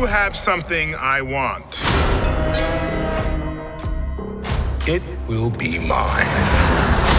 You have something I want. It will be mine.